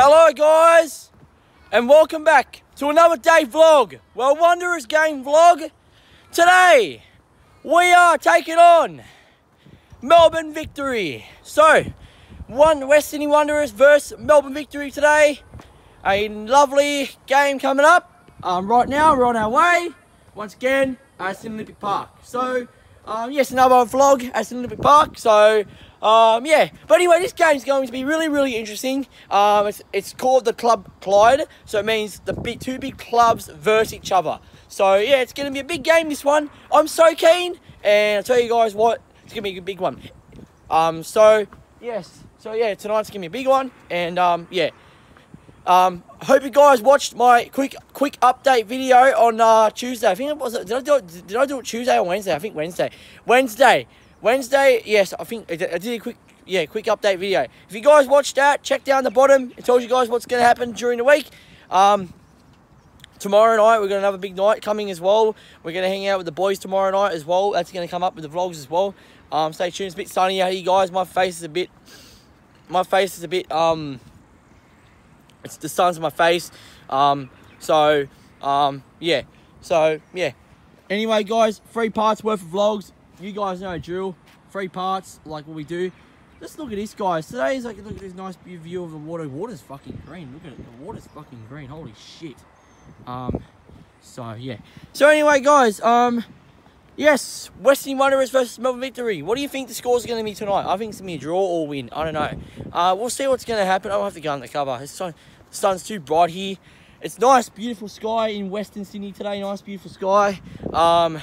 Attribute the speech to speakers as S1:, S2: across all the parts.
S1: Hello guys and welcome back to another day vlog. Well Wanderers game vlog. Today we are taking on Melbourne Victory. So one West Sydney Wanderers versus Melbourne Victory today. A lovely game coming up. Um, right now we're on our way once again at Sydney Olympic Park. So um, yes another vlog at Sydney Olympic Park. So um, yeah, but anyway, this game's going to be really, really interesting. Um, it's, it's called the Club Clyde, so it means the big, two big clubs versus each other. So yeah, it's going to be a big game, this one. I'm so keen, and I'll tell you guys what, it's going to be a big one. Um, so, yes, so yeah, tonight's going to be a big one, and um, yeah. Um, hope you guys watched my quick quick update video on uh, Tuesday. I think it was. Did I do it? Did I do it Tuesday or Wednesday? I think Wednesday. Wednesday. Wednesday, yes, I think I did a quick, yeah, quick update video. If you guys watched that, check down the bottom. It tells you guys what's going to happen during the week. Um, tomorrow night, we've got another big night coming as well. We're going to hang out with the boys tomorrow night as well. That's going to come up with the vlogs as well. Um, stay tuned. It's a bit sunny out here, guys. My face is a bit, my face is a bit, um, it's the sun's on my face. Um, so, um, yeah. So, yeah. Anyway, guys, three parts worth of vlogs you guys know drill. Three parts, like what we do. Just look at this, guys. Today's like, look at this nice view of the water. Water's fucking green. Look at it. The water's fucking green. Holy shit. Um, so, yeah. So, anyway, guys, um, yes, Western Wanderers versus Melbourne Victory. What do you think the score's going to be tonight? I think it's going to be a draw or win. I don't know. Uh, we'll see what's going to happen. I don't have to go undercover. It's so, the sun's too bright here. It's nice, beautiful sky in Western Sydney today. Nice, beautiful sky. Um,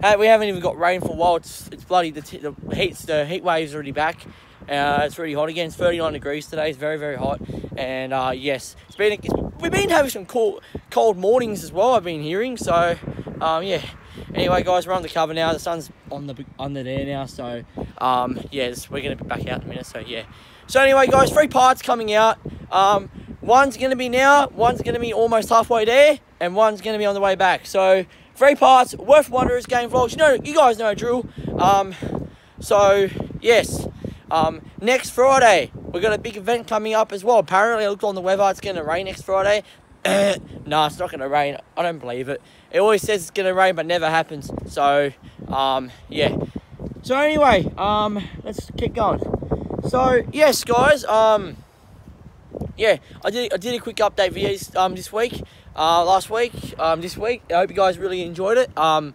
S1: Hey, we haven't even got rain for a while. It's, it's bloody, the, the heat's, the heat wave's already back. Uh, it's really hot again. It's 39 degrees today. It's very, very hot. And uh, yes, it's been, it's, we've been having some cool, cold mornings as well, I've been hearing. So, um, yeah. Anyway, guys, we're on the cover now. The sun's on the under there now. So, um, yes, we're going to be back out in a minute. So, yeah. So, anyway, guys, three parts coming out. Um, one's going to be now, one's going to be almost halfway there, and one's going to be on the way back. So, Three parts, Worth Wanderers game vlogs. You know, you guys know drill. Um, so yes, um, next Friday we've got a big event coming up as well. Apparently, I looked on the weather; it's going to rain next Friday. no, it's not going to rain. I don't believe it. It always says it's going to rain, but never happens. So, um, yeah. So anyway, um, let's keep going. So yes, guys. Um, yeah, I did I did a quick update videos um this week uh, last week, um, this week. I hope you guys really enjoyed it. Um,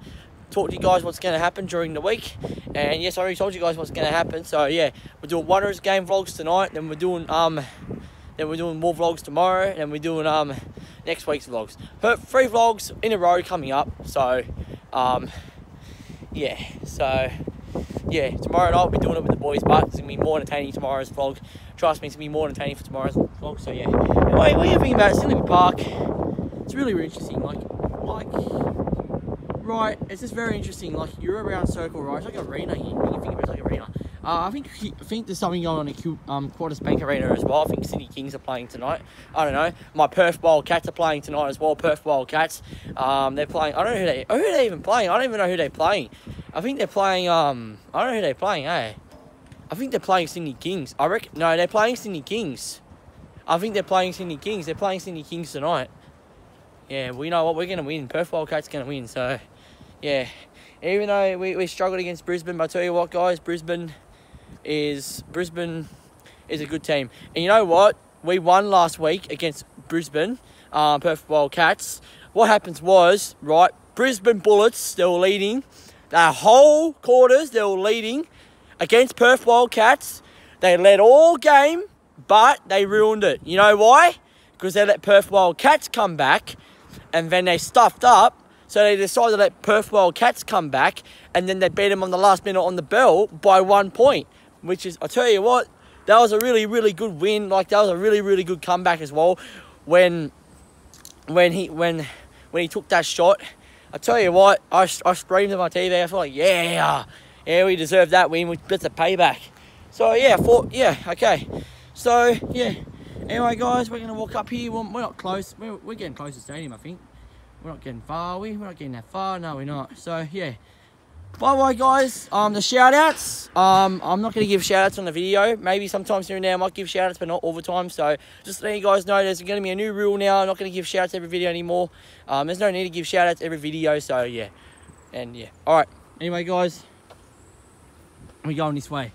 S1: talk to you guys what's going to happen during the week. And yes, I already told you guys what's going to happen. So yeah, we're doing Wanderers game vlogs tonight. Then we're doing um, then we're doing more vlogs tomorrow. And we're doing um, next week's vlogs. But three vlogs in a row coming up. So um, yeah. So yeah, tomorrow night we'll be doing it with the boys. But it's gonna be more entertaining tomorrow's vlog. Trust me, it's gonna be more entertaining for tomorrow's vlog. So yeah. Anyway, what are you thinking about Cinema Park? It's really, really interesting. Like, like, right, it's just very interesting. Like, you're around circle, right? It's like arena here. You can think of it as like arena. Uh, I think I think there's something going on in um, Qudos Bank Arena as well. I think Sydney Kings are playing tonight. I don't know. My Perth Wildcats are playing tonight as well. Perth Wildcats. Um, they're playing. I don't know who they. Who are they even playing? I don't even know who they're playing. I think they're playing. Um, I don't know who they're playing. Hey, I think they're playing Sydney Kings. I reckon. No, they're playing Sydney Kings. I think they're playing Sydney Kings. They're playing Sydney Kings tonight yeah, we know what we're going to win. Perth Wildcats going to win. So, yeah, even though we, we struggled against Brisbane, but I tell you what, guys, Brisbane is Brisbane is a good team. And you know what? We won last week against Brisbane, um, Perth Wildcats. What happens was, right, Brisbane Bullets, they were leading. Their whole quarters, they were leading against Perth Wildcats. They led all game, but they ruined it. You know why? Because they let Perth Wildcats come back and then they stuffed up. So they decided to let Perth Wildcats come back, and then they beat them on the last minute on the bell by one point, which is, I tell you what, that was a really, really good win. Like that was a really, really good comeback as well. When, when he, when, when he took that shot, I tell you what, I, I screamed at my TV. I felt like, yeah, yeah, we deserve that win. We bit the payback. So yeah, for yeah, okay. So yeah, Anyway, guys, we're going to walk up here. We're, not close. We're, we're getting close to stadium, I think. We're not getting far, are we? We're not getting that far. No, we're not. So, yeah. By the way, guys, um, the shout outs, um, I'm not going to give shout outs on the video. Maybe sometimes here and there I might give shout outs, but not all the time. So just letting you guys know there's going to be a new rule now. I'm not going to give shout outs every video anymore. Um, there's no need to give shout outs every video. So yeah. And yeah. All right. Anyway, guys, we're going this way.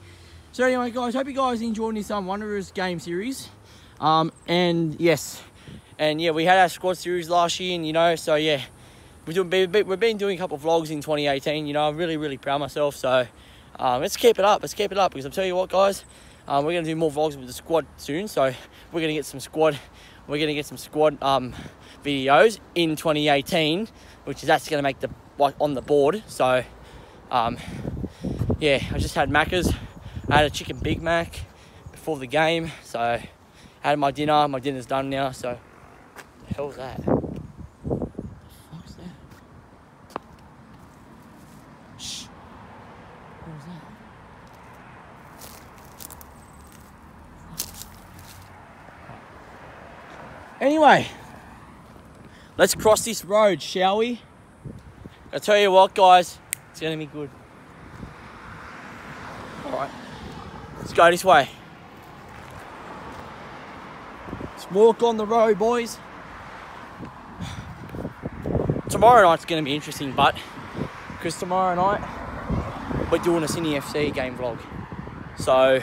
S1: So anyway, guys, hope you guys enjoyed this um, Wanderers game series. Um, and yes, and yeah, we had our squad series last year, and you know, so yeah, we've, doing, we've been doing a couple of vlogs in 2018. You know, I'm really, really proud of myself. So um, let's keep it up. Let's keep it up because I'm telling you what, guys, um, we're to do more vlogs with the squad soon. So we're to get some squad. We're to get some squad um, videos in 2018, which is that's to make the like on the board. So um, yeah, I just had Macca's. I had a chicken Big Mac before the game. So had my dinner. My dinner's done now. So the hell's that? Anyway, let's cross this road, shall we? I tell you what, guys, it's gonna be good. All right, let's go this way. Walk on the road, boys. Tomorrow night's gonna be interesting, but because tomorrow night we're doing a Sydney FC game vlog. So,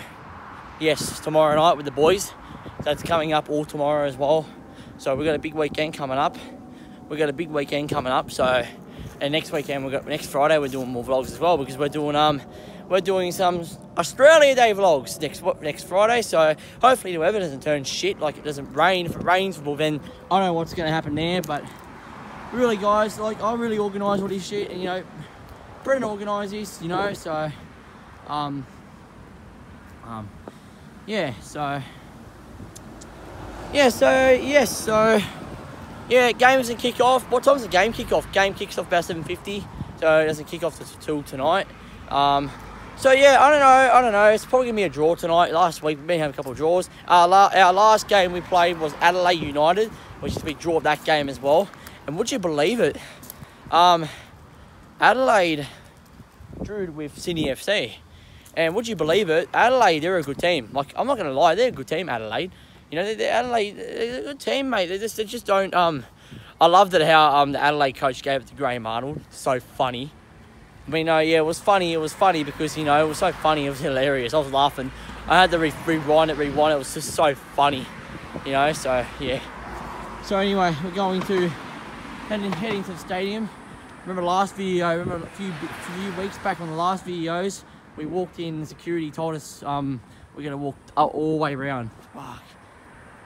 S1: yes, tomorrow night with the boys. That's coming up all tomorrow as well. So we've got a big weekend coming up. We've got a big weekend coming up. So, and next weekend we've got next Friday we're doing more vlogs as well because we're doing um we're doing some Australia Day vlogs next next Friday. So hopefully the weather doesn't turn shit like it doesn't rain. If it rains, well then I don't know what's going to happen there. But really, guys, like I really organise all this shit, and you know, Brendan organises, you know. So, um, um, yeah. So yeah, so, yes, so, yeah, games and kick off. What time's the game kick off? Game kicks off about 7.50, so it doesn't kick off until tonight. Um, so, yeah, I don't know, I don't know. It's probably to be a draw tonight. Last week, we've been having a couple of draws. Our, la our last game we played was Adelaide United, which is we draw that game as well. And would you believe it? Um, Adelaide drew with Sydney FC. And would you believe it? Adelaide, they're a good team. Like, I'm not going to lie, they're a good team, Adelaide. You know, they're Adelaide, they're a good team, mate. They just, they just don't. Um, I loved it how um the Adelaide coach gave it to Graham Arnold. So funny. I mean, uh, yeah, it was funny. It was funny because you know it was so funny. It was hilarious. I was laughing. I had to re rewind it, rewind it. It was just so funny. You know. So yeah. So anyway, we're going to heading heading to the stadium. Remember last video? Remember a few few weeks back on the last videos, we walked in. Security told us um we're gonna walk all the way around. Fuck.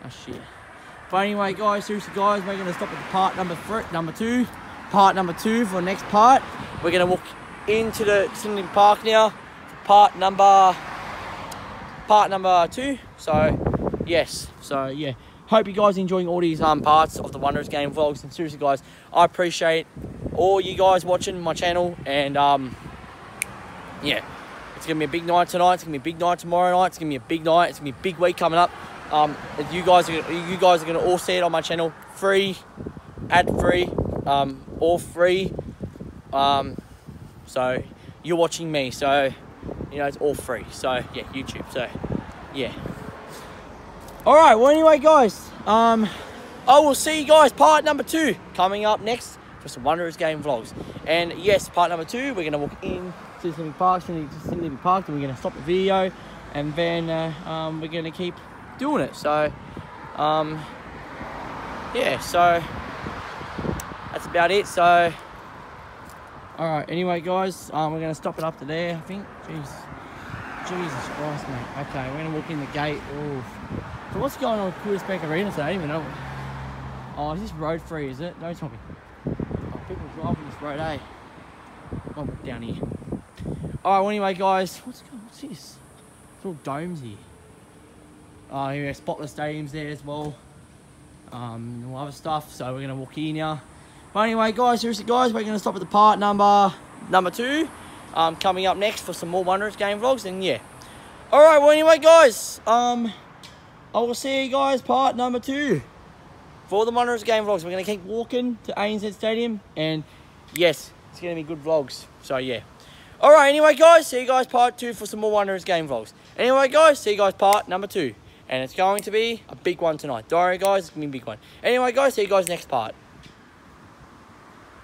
S1: Oh shit. But anyway, guys, seriously, guys, we're gonna stop at part number three, number two, part number two for the next part. We're gonna walk into the Sydney Park now, part number, part number two. So, yes, so yeah. Hope you guys enjoying all these um parts of the Wanderers game vlogs. And seriously, guys, I appreciate all you guys watching my channel. And um, yeah, it's gonna be a big night tonight. It's gonna be a big night tomorrow night. It's gonna be a big night. It's gonna be a big week coming up. Um, you guys are you guys are gonna all see it on my channel, free, ad free, um, all free. Um, so you're watching me, so you know it's all free. So yeah, YouTube. So yeah. All right. Well, anyway, guys. Um, I will see you guys. Part number two coming up next for some Wanderers game vlogs. And yes, part number two, we're gonna walk in to Sydney Park, Sydney Park, and we're gonna stop the video, and then uh, um, we're gonna keep doing it. So, um, yeah, so that's about it. So, all right. Anyway, guys, um, we're gonna stop it up to there. I think. Jeez, Jesus Christ, mate. Okay, we're gonna walk in the gate. Ooh. So what's going on with Qudos Bank Arena today? I don't even know. Oh, is this road free? Is it? No, not. Oh, people driving this road, eh? Oh, down here. All right. Well, anyway, guys, what's going? on? What's this? It's all domes here. Uh, yeah, spotless stadiums there as well. Um, all other stuff. So we're gonna walk in here. But anyway, guys, seriously, guys, we're gonna stop at the part number number two. Um, coming up next for some more Wanderers game vlogs, and yeah. All right. Well, anyway, guys. Um, I will see you guys part number two for the Wanderers game vlogs. We're gonna keep walking to ANZ Stadium, and yes, it's gonna be good vlogs. So yeah. Alright, anyway guys, see you guys part two for some more Wanderers game vlogs. Anyway guys, see you guys part number two. And it's going to be a big one tonight. Don't worry guys, it's going to be a big one. Anyway guys, see you guys next part.